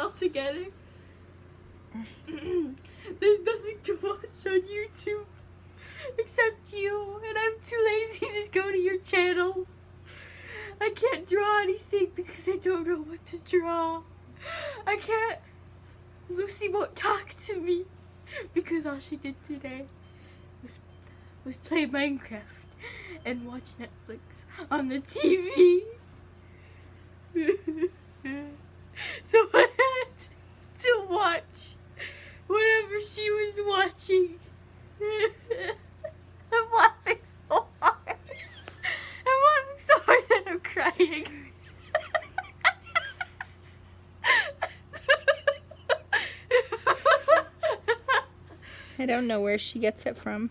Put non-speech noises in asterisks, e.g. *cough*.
all together. *clears throat* There's nothing to watch on YouTube except you, and I'm too lazy to go to your channel. I can't draw anything because I don't know what to draw. I can't. Lucy won't talk to me because all she did today was was play Minecraft and watch Netflix on the TV. *laughs* so *laughs* I had to watch whatever she was watching. *laughs* I'm laughing so hard. I'm laughing so hard that I'm crying. I don't know where she gets it from.